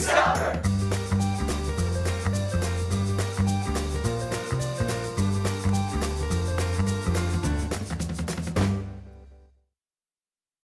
discover.